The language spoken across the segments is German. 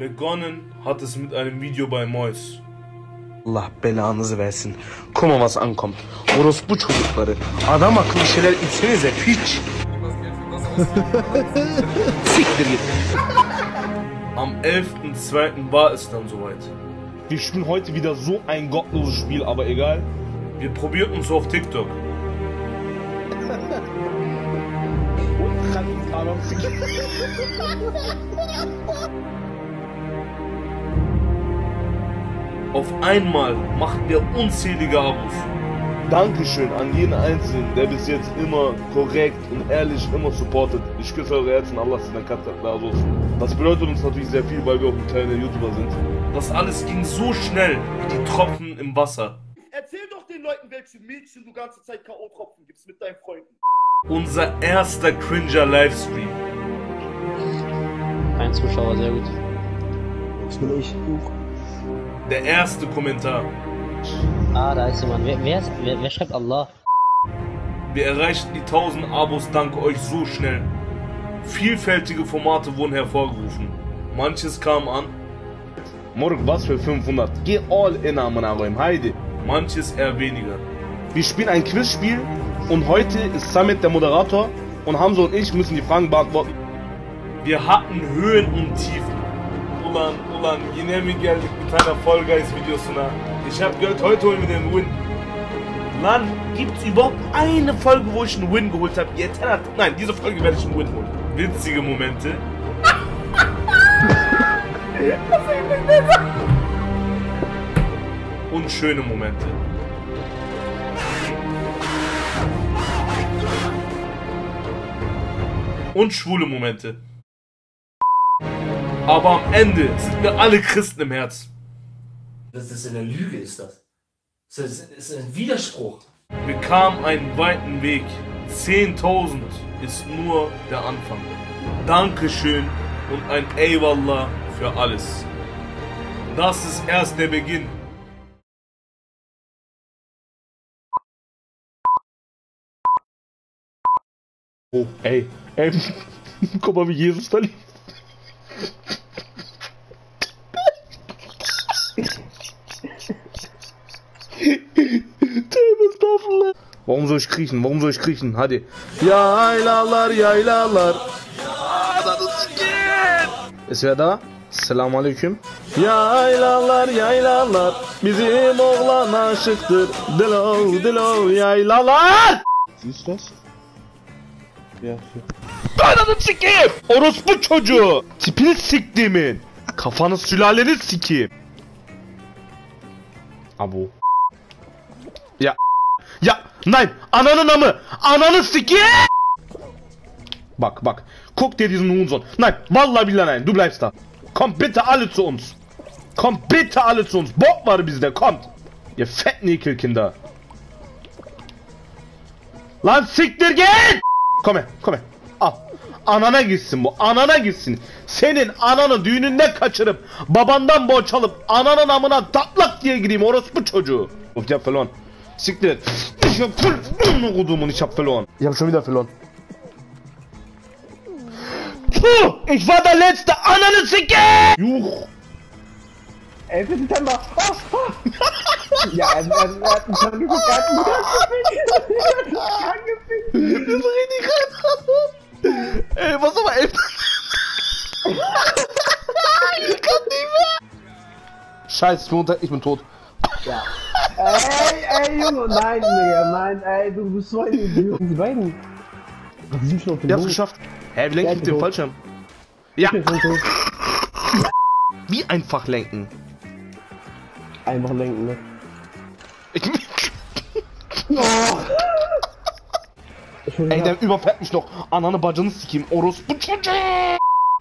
Begonnen hat es mit einem Video bei Mois. Allah belanızı versin. Kuma was ankommt. Orospu çocukları. Adam akıllı şeyler içsenize piç. Siktir git. Am 11.02. war es dann soweit. Wir spielen heute wieder so ein gottloses Spiel, aber egal. Wir probierten es auf TikTok. Auf einmal machten wir unzählige Abos. Dankeschön an jeden Einzelnen, der bis jetzt immer korrekt und ehrlich immer supportet. Ich küsse eure Herzen, Allah ist in der Das bedeutet uns natürlich sehr viel, weil wir auch kleine YouTuber sind. Das alles ging so schnell wie die Tropfen im Wasser. Erzähl doch den Leuten, welche Mädchen du ganze Zeit K.O.-Tropfen gibst mit deinen Freunden. Unser erster Cringer Livestream. Ein Zuschauer, sehr gut. Das bin ich. Der erste Kommentar. Ah, da ist jemand. Wer, wer, ist, wer, wer schreibt Allah? Wir erreichten die 1000 Abos dank euch so schnell. Vielfältige Formate wurden hervorgerufen. Manches kam an, Morg, was für 500? Geh all in amına koyayım, haydi. manches eher weniger. Wir spielen ein Quizspiel und heute ist Samet der Moderator und Hamza und ich müssen die Fragen beantworten. Wir hatten Höhen und Tiefen. Ulan, ulan yine mi geldik bir tane Fall Guys videosuna? Ich hab gehört, heute holen wir den Win. Lan, gibt's überhaupt eine Folge, wo ich einen Win geholt habe? Jetzt, nein, diese Folge werde ich einen Win holen. Witzige Momente. und schöne Momente. Und schwule Momente. Aber am Ende sind wir alle Christen im Herz. Das ist eine Lüge, ist das. Das ist, ein Widerspruch. Wir kamen einen weiten Weg. 10.000 ist nur der Anfang. Dankeschön und ein Eyvallah für alles. Das ist erst der Beginn. Oh, ey, ey, guck mal, wie Jesus da liegt. Warum soll ich kriechen? Warum soll ich kriechen? Hadi. Yaylalar, yaylalar. Ist wer da? Selamun aleyküm. Yaylalar, yaylalar. Bizim oğlan aşıktır. Dilo, dilo, yaylalar. Du das? Ja, hier. Ananı sikeyim! Orospu çocuğu! Tipini siktiğimin! Kafanı sülaleni sikeyim! Abo. Ja. Ja, nein! Ananın amı! Ananı sikeyim! Bak, bak. Guck dir diesen Hurensohn. Nein, vallahi billahi nein. Du bleibst da. Kommt bitte alle zu uns. Kommt bitte alle zu uns. Bock var bizde, kommt. Ihr fetten Ekelkinder. Lan siktir git! Komm her. Anana gitsin bu. Anana gitsin. Senin ananı düğününde kaçırıp babandan borç alıp ananın amına tatlak diye gireyim orospu çocuğu. Ich hab verloren. Siktir et. Ich hab verloren. Kudumun ich hab verloren. Ich hab schon wieder verloren. Puh, ich war der letzte Ananı sikeyim. Juch. 11. September. Oh, oh. ja, er, er, er hat einen er. Er einen gefickt. Das ist richtig krass. Ey, was aber elf. ich kann nicht mehr. Scheiße, ich bin, unter, ich bin tot. Ja. Ey, ey, Junge, nein, Digga, nein, ey, du bist so ein Idiot. Die beiden. Die sind schon auf dem hab's Boden. geschafft. Hä, wie lenke ich mit dem. Fallschirm? Ja, wie einfach lenken. Einfach lenken, ne? Ich, Oh. Ey, der überfährt mich noch. Ananı bacını sikeyim. Orospu çocuğu.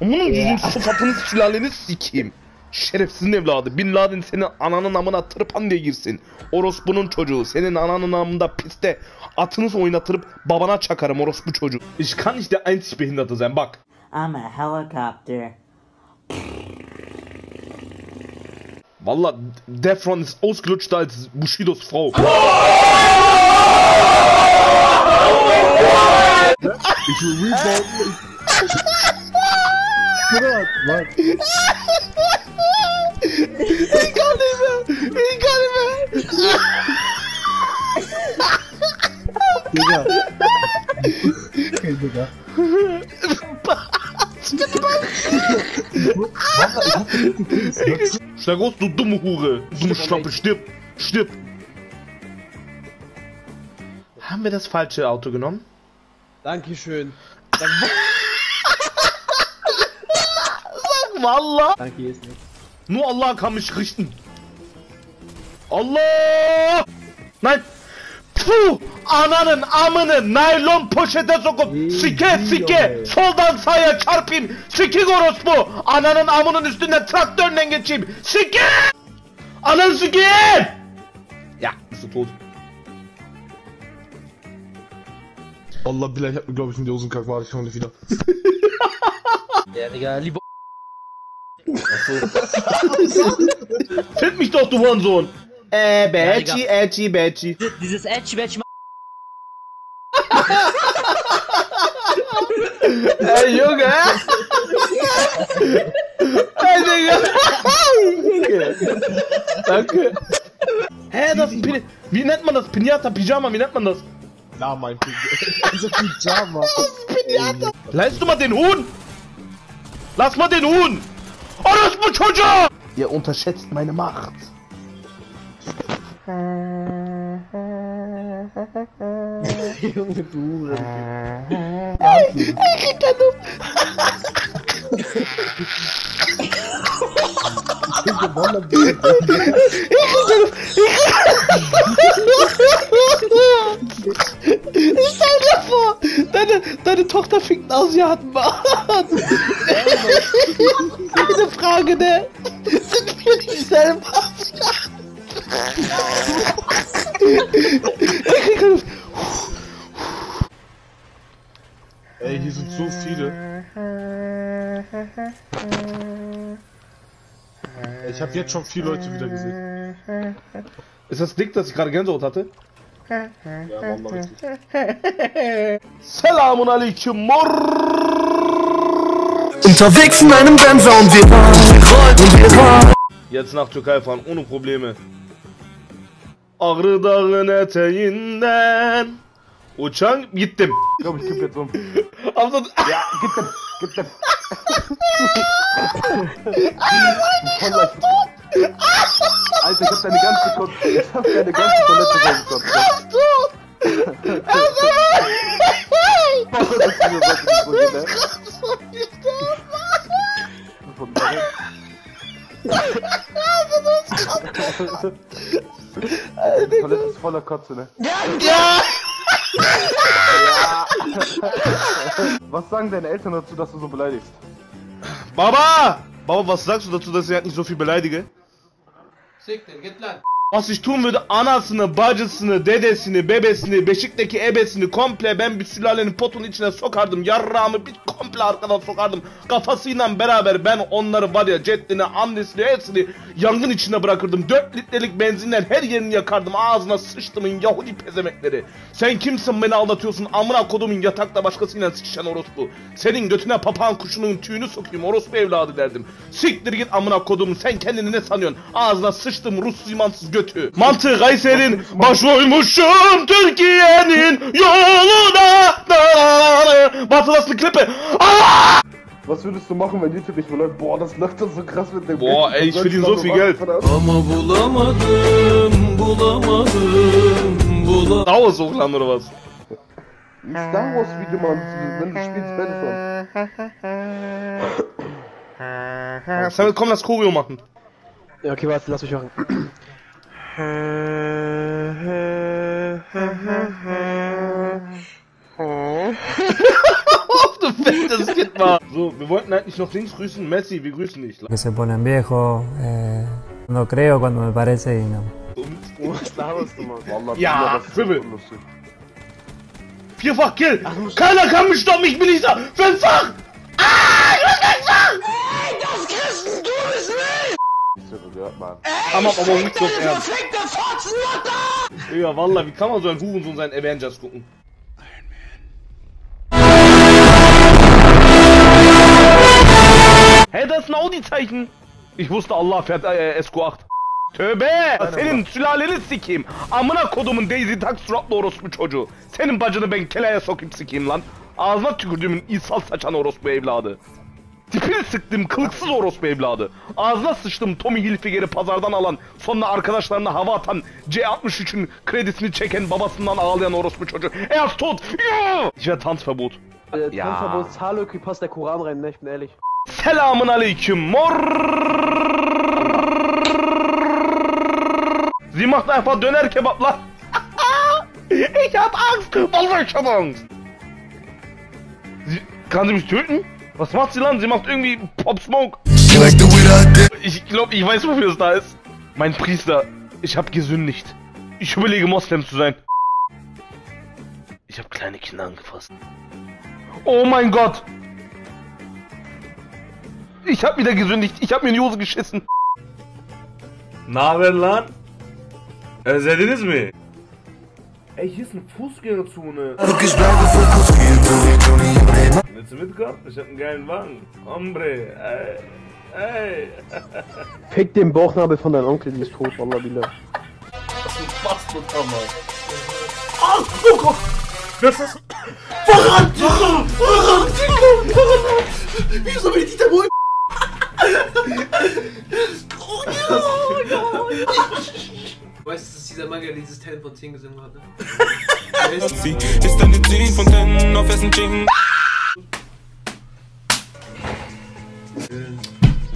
Onun yüzün sıfatını sülaleni sikeyim. Şerefsizin evladı. Bin Laden senin ananın amına tırpan diye girsin. Orospu'nun çocuğu. Senin ananın amında piste atını oynatırıp babana çakarım orospu çocuğu. Ich kann nicht der einzig Behinderte sein. Bak. I'm a helicopter. Wallah, Defron ist ausgelutschter als Bushidos Frau. What? If you rebound me. Get up, man. He got it, man. He got it, man. Legal. Legal. Шагов тут дум хуга, дум штамп штеп, штеп. Haben wir das falsche Auto genommen? Dankeschön. Wallah. Danke, hier ist nichts. Nur Allah kann mich richten. Allah! Nein! Puh! Ananın amını naylon poşete sokup sike sike soldan sağa çarpayım sikik orospu ananın amının üstünden traktörle geçeyim sike ananı sikeyim ja bist du Allah billahi, ich hab mir, glaube ich, mit der Hosenkack war ich schon nicht wieder. Ja, Digga, lieber. find mich doch du Hurensohn äh Bätschi Ätschi Bätschi Dieses Edge Badge Ey Junge Ey Digga Danke Hä, das ist Pin Wie nennt man das? Pinata, Pyjama, wie nennt man das? Na, mein. Also Pyjama. Leist du mal den Huhn! Lass mal den Huhn! Oh, das ist Çocuğu! Ihr unterschätzt meine Macht. Junge, du. Stell deine, deine Tochter fickt einen Asiatenmann. Eine Frage, ne? Sind wir nicht selber Asiaten? Keine- Ey, hier sind so viele. Ich habe jetzt schon vier Leute wieder gesehen. Ist das dick, dass ich gerade Gänsehaut hatte? Selamun Aleyküm mor. Unterwegs in einem Benzer und wir waren, und wir. Jetzt nach Türkei fahren ohne Probleme. Ağrı dağın eteğinden uçan gittim. Glaube, ich kipp jetzt um. Also, Ja, gib dem, gib dem. Voll. Alter, ich hab deine ganze Kon ich hab deine ganze Toilette vollgekotzt. Boah, das ist mir nicht so gehen, ne? Von daher- Die Toilette ist voller Kotze, ne? Ja! Was sagen deine Eltern dazu, dass du so beleidigst? Baba! Baba, was sagst du dazu, dass ich halt nicht so viel beleidige? Siktir git lan. Tun würde, anasını, bacısını, dedesini, bebesini, beşikteki ebesini komple ben bir sülalenin potun içine sokardım. Yarrağımı bir komple arkadan sokardım. Kafasıyla beraber ben onları var ya ceddini, annesini, hepsini yangın içine bırakırdım. 4 litrelik benzinden her yerini yakardım. Ağzına sıçtımın Yahudi pezemekleri. Sen kimsin beni aldatıyorsun? Amına kodumun yatakta başkasıyla sıçan orospu. Senin götüne papağan kuşunun tüyünü sokayım orospu evladı derdim. Siktir git amına kodumun sen kendini ne sanıyorsun? Ağzına sıçtım Rus imansız götü. Mantı Kayser'in başoymuşum Türkiye'nin yoluna. Batılaslı klippe. Ah! Was würdest du machen, wenn YouTube nicht mehr läuft? Boah, das läuft doch so krass mit dem Boah, Geld. ey, ich verdiene so viel Geld. Ama bulamadım, bulamadım, bulamadım. Dauer hochland oder was? Ein Star Wars Video machen, wenn du spielst Battlefront. Samuel, komm, lass Choreo machen. Ja, okay, warte, lass mich machen. Du fettes Kind mal. So, wir wollten eigentlich noch links grüßen. Messi, wir grüßen dich. Que se ponen viejos, eh, no creo cuando me parece y no. Was laberst du, Mann? Ja, das unlustig. Vierfach Kill. Keiner kann mich stoppen, ich bin dieser. Fünffach. Nicht Mann. Hammer, aber nicht so ernst. Digga, Wallah, wie kann man so ein Hurensohn sein Avengers gucken? Hey, das ist ein Audi-Zeichen. Ich wusste, Allah fährt äh, SQ8. Tövbe! Senin sülaleni sikeyim. Amına kodumun Daisy tak suratlı orospu çocuğu. Senin bacını ben keleye sokayım sikeyim lan. Ağzına tükürdüğümün ishal saçan orospu evladı. Tipini sıktım kılıksız orospu evladı. Ağzına sıçtım Tommy Hilfiger'i pazardan alan, sonra arkadaşlarına hava atan, C63'ün kredisini çeken babasından ağlayan orospu çocuğu. Er ist tot! Ja! Ich werde Tanzverbot. Äh, Ja. Tanzverbot, Zahlöki passt der Koran rein, ne? Ich bin ehrlich. Selamun aleyküm mor. Sie macht einfach Döner Kebablar. ich hab Angst. İch hab Angst. Sie, kann sie mich töten? Was macht sie lan? Sie macht irgendwie Pop Smoke. Ich glaube, ich weiß, wofür es da ist. Mein Priester, ich hab gesündigt. Ich überlege, Moslem zu sein. Ich hab kleine Kinder angefasst. Oh mein Gott! Ich hab wieder gesündigt. Ich hab mir in die Hose geschissen. Naber lan? Özlediniz mi? Ey, hier ist eine Fußgängerzone. Willst du mitkommen? Ich hab einen geilen Wagen. Hombre, ey. Ey. Fick den Bauchnabel von deinem Onkel, die ist tot, Wallah billah. Was ein Bastard, Mann. Oh, oh Gott! Wer ist das? Verrat! Verrat! Verrat! Verrat! Wieso bin ich nicht der Boy? Weißt du, dass dieser Mann ja dieses 10 von 10 gesungen hat, ne? Ist dann die 10 von 10 auf Essen Chicken.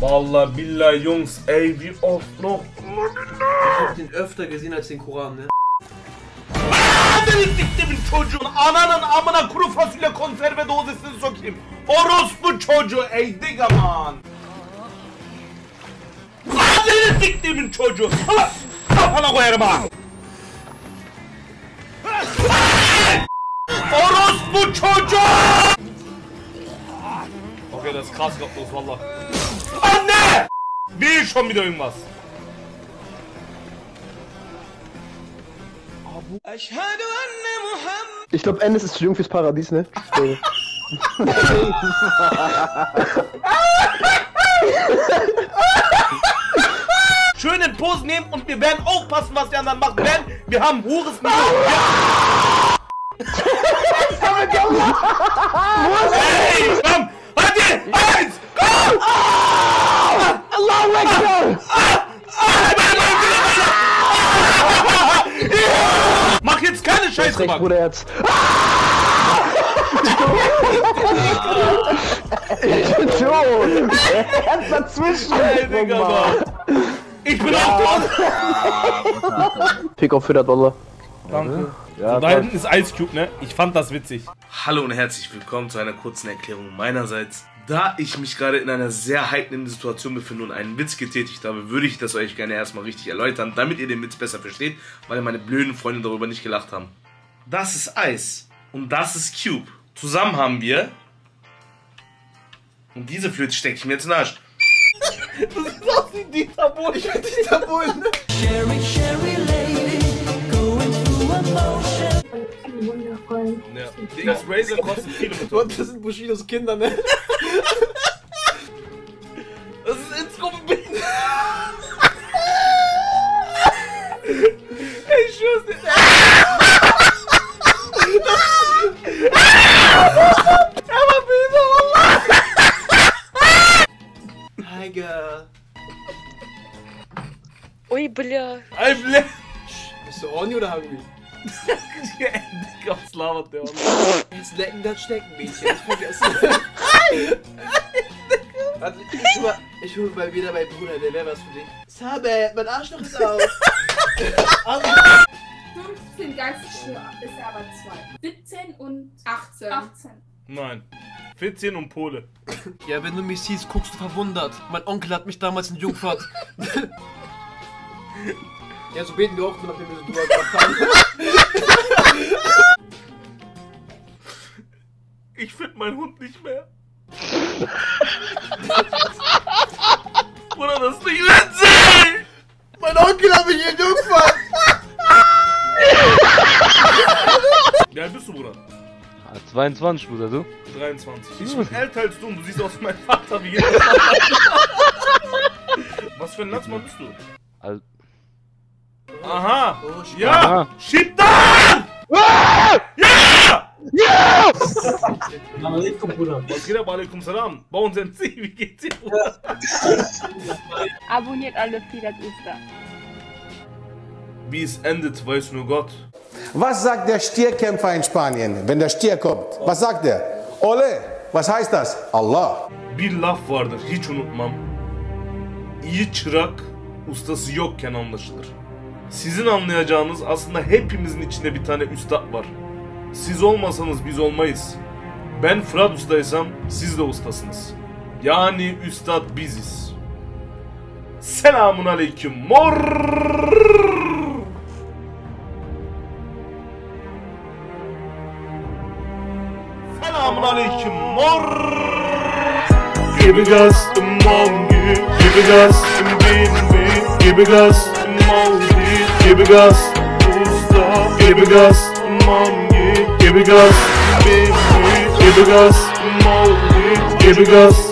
Wallah, billah, Jungs, ey, wie oft noch? Ich hab den öfter gesehen als den Koran, ne? Benim diktimin çocuğun ananın amına kuru fasulye konserve dozesini sokayım. Orospu çocuğu ey digaman. Benim diktimin çocuğu. Kafana koyarım ha. Orospu çocuğu. Okay, das ist krass gottlos, wallah. Anne! Wie schon wieder irgendwas. Ich glaube, Ennis ist zu jung fürs Paradies, ne? Schön in Pose nehmen und wir werden aufpassen, was die anderen machen, denn wir haben Hures Niveau. Hey, komm! Hadi! Eins! Allahu! Mach jetzt keine Scheiße, Recht, Mann! Bruderherz. Ich bin tot! Er ist dazwischen! Ey, Digga, Mann. Ich bin auch tot! Fick auf 400 Dollar. Danke. Ja, da hinten ist Ice Cube, ne? Ich fand das witzig. Hallo und herzlich willkommen zu einer kurzen Erklärung meinerseits. Da ich mich gerade in einer sehr heiklen Situation befinde und einen Witz getätigt habe, würde ich das euch gerne erstmal richtig erläutern, damit ihr den Witz besser versteht, weil meine blöden Freunde darüber nicht gelacht haben. Das ist Eis und das ist Cube. Zusammen haben wir... Und diese Flöte stecke ich mir jetzt in den Arsch. Du siehst aus wie Dieter Bohlen. Ich bin Dieter Bohlen Ja. Die X-Razer kostet viele Millionen. Und das sind Bushidos Kinder, ne? Das ist Instrument. Ich schwör's dir. Er war böse, Wallah. Hi, girl. Ой, бля. Ey, Blech. Bist du horny oder hungry? Digga, was labert der, Wallah? Jetzt lecken das Steckenmädchen. Warte, ich mal, ich hol mal wieder meinen Bruder, der wäre was für dich. Sabe, mein Arschloch ist auf. 15 Geistesschule ist er aber 2. 17 und 18. 18. Nein. 14 und Pole. Ja, wenn du mich siehst, guckst du verwundert. Mein Onkel hat mich damals in Jungfahrt. ja, so beten wir auch, nachdem wir so drüber gemacht haben. Ich find meinen Hund nicht mehr. Bruder, das ist nicht witzig! mein Onkel hat mich in Jungfahrt. Wie alt bist du, Bruder? 22, Bruder, du? 23. Ich bin älter als du und du siehst aus wie mein Vater. Wie das? Was für ein Landsmann bist du? Also, Aha! Oh. Ja! Aha. Ja! Alaikum, Bruder. Was geht ab? Alaikum Salam. Bei uns MC, wie geht's dir, Bruder? Abonniert alle Fiat Usta. Wie es endet, weiß nur Gott. Was sagt der Stierkämpfer in Spanien, wenn der Stier kommt? Was sagt er? Ole, was heißt das? Allah. Bir laf vardır, hiç unutmam. İyi çırak, ustası yokken anlaşılır. Sizin anlayacağınız aslında hepimizin içinde bir tane üstad var. Siz olmasanız biz olmayız. Ben Fırat ustaysam siz de ustasınız. Yani üstad biziz. Selamun aleyküm mor. Selamun aleyküm mor. Gibi gaz mongi, gibi gaz binbi, gibi gaz moldi, gibi gaz usta, gibi gaz mongi, gibi gaz binbi, gibi gaz moldi, gibi gaz